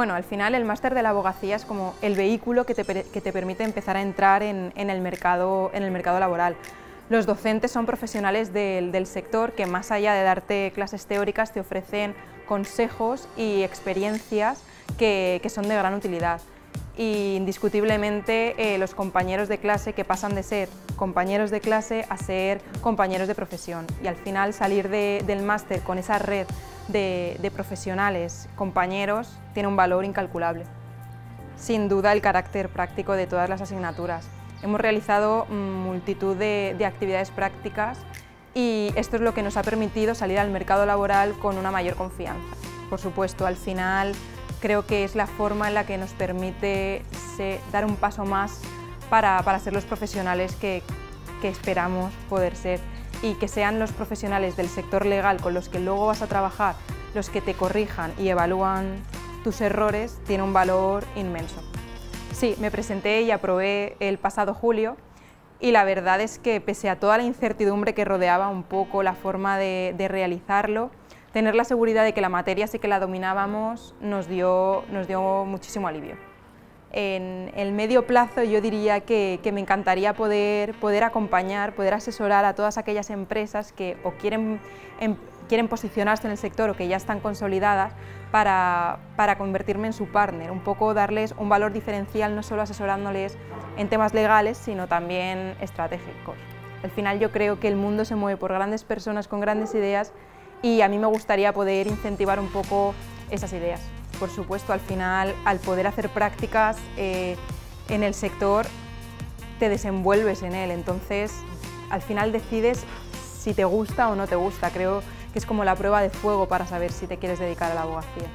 Bueno, al final el máster de la abogacía es como el vehículo que te, permite empezar a entrar en, el mercado, en el mercado laboral. Los docentes son profesionales del, sector que más allá de darte clases teóricas te ofrecen consejos y experiencias que, son de gran utilidad. Indiscutiblemente eh, los compañeros de clase que pasan de ser compañeros de clase a ser compañeros de profesión y al final salir del máster con esa red de, profesionales, compañeros, tiene un valor incalculable. Sin duda el carácter práctico de todas las asignaturas. Hemos realizado mm, multitud de, actividades prácticas y esto es lo que nos ha permitido salir al mercado laboral con una mayor confianza. Por supuesto, al final creo que es la forma en la que nos permite dar un paso más para, ser los profesionales que esperamos poder ser y que sean los profesionales del sector legal con los que luego vas a trabajar los que te corrijan y evalúan tus errores tiene un valor inmenso. Sí, me presenté y aprobé el pasado julio y la verdad es que pese a toda la incertidumbre que rodeaba un poco la forma de, realizarlo, tener la seguridad de que la materia sí que la dominábamos nos dio, nos dio muchísimo alivio. En el medio plazo yo diría que, me encantaría poder, poder acompañar, poder asesorar a todas aquellas empresas que o quieren, em, quieren posicionarse en el sector o que ya están consolidadas para, para, convertirme en su partner, un poco darles un valor diferencial, no solo asesorándoles en temas legales, sino también estratégicos. Al final yo creo que el mundo se mueve por grandes personas con grandes ideas y a mí me gustaría poder incentivar un poco esas ideas por supuesto, al final, al poder hacer prácticas eh, en el sector, te desenvuelves en él, entonces al final decides si te gusta o no te gusta. Creo que es como la prueba de fuego para saber si te quieres dedicar a la abogacía.